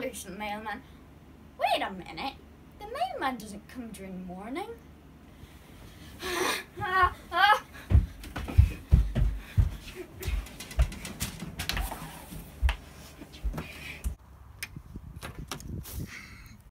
the mailman. Wait a minute. The mailman doesn't come during morning.